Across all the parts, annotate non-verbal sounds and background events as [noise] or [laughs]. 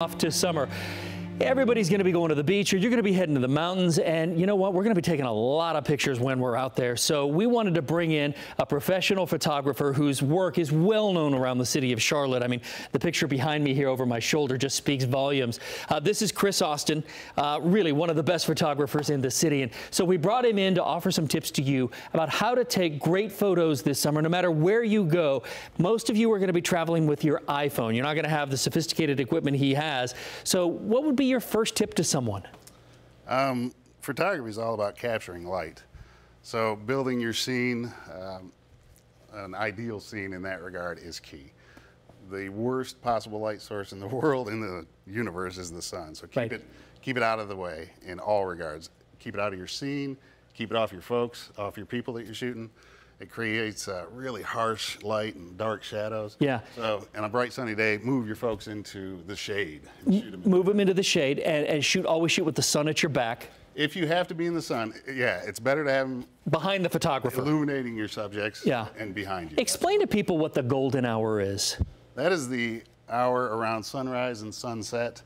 off to summer. Everybody's going to be going to the beach or you're going to be heading to the mountains. And you know what? We're going to be taking a lot of pictures when we're out there. So we wanted to bring in a professional photographer whose work is well known around the city of Charlotte. I mean, the picture behind me here over my shoulder just speaks volumes. Uh, this is Chris Austin, uh, really one of the best photographers in the city. And so we brought him in to offer some tips to you about how to take great photos this summer, no matter where you go. Most of you are going to be traveling with your iPhone. You're not going to have the sophisticated equipment he has. So what would be your first tip to someone? Um, photography is all about capturing light. So building your scene, um, an ideal scene in that regard is key. The worst possible light source in the [laughs] world, in the universe, is the sun. So keep right. it keep it out of the way in all regards. Keep it out of your scene. Keep it off your folks, off your people that you're shooting. It creates uh, really harsh light and dark shadows. Yeah. So, on a bright sunny day, move your folks into the shade. Them move them into the shade and, and shoot. Always shoot with the sun at your back. If you have to be in the sun, yeah, it's better to have them behind the photographer, illuminating your subjects. Yeah. And behind you. Explain to people what the golden hour is. That is the hour around sunrise and sunset,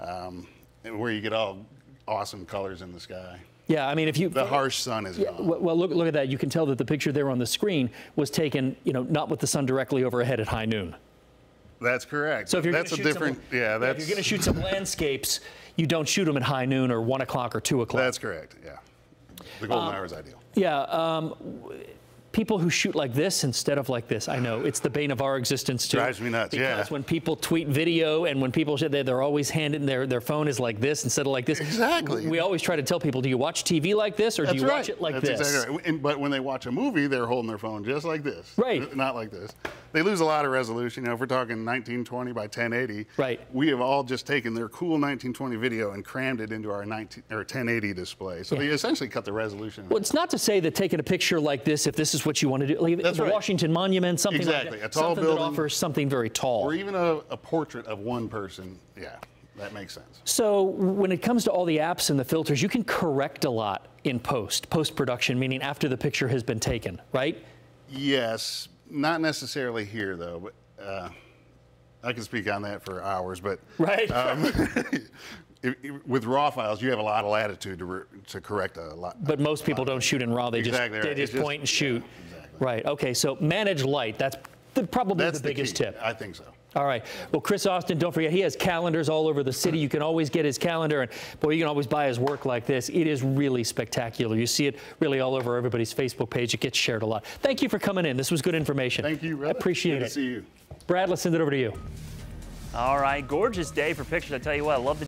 um, where you get all awesome colors in the sky. Yeah, I mean, if you the harsh sun is yeah, gone. Well, look look at that. You can tell that the picture there on the screen was taken, you know, not with the sun directly overhead at high noon. That's correct. So if you're that's a different, some, [laughs] yeah, that's. If you're going to shoot some landscapes, you don't shoot them at high noon or one o'clock or two o'clock. That's correct. Yeah, the golden um, hour is ideal. Yeah. Um, people who shoot like this instead of like this. I know it's the bane of our existence too. Drives me nuts. Because yeah. when people tweet video and when people they're, they're always handing their their phone is like this instead of like this. Exactly. We always try to tell people, do you watch TV like this or That's do you right. watch it like That's this? Exactly right. And, but when they watch a movie, they're holding their phone just like this. Right. Not like this. They lose a lot of resolution. You know, if we're talking 1920 by 1080, right. we have all just taken their cool 1920 video and crammed it into our 19 or 1080 display. So yeah. they essentially cut the resolution. Well, it's not to say that taking a picture like this, if this is what you want to do, like That's the right. Washington Monument, something exactly. like that, a tall something building, that offers something very tall, or even a, a portrait of one person. Yeah. That makes sense. So when it comes to all the apps and the filters, you can correct a lot in post, post-production, meaning after the picture has been taken, right? Yes, not necessarily here though, but uh, I can speak on that for hours. But right. Um, [laughs] with raw files, you have a lot of latitude to, to correct a lot. But most people don't shoot in raw; they exactly just right. they just, just point and shoot. Yeah, exactly. Right. Okay. So manage light. That's the, probably That's the biggest the tip. I think so. All right. Well, Chris Austin, don't forget, he has calendars all over the city. You can always get his calendar, and boy, you can always buy his work like this. It is really spectacular. You see it really all over everybody's Facebook page. It gets shared a lot. Thank you for coming in. This was good information. Thank you, brother. I appreciate good it. to see you. Brad, let's send it over to you. All right, gorgeous day for pictures. I tell you what, I love the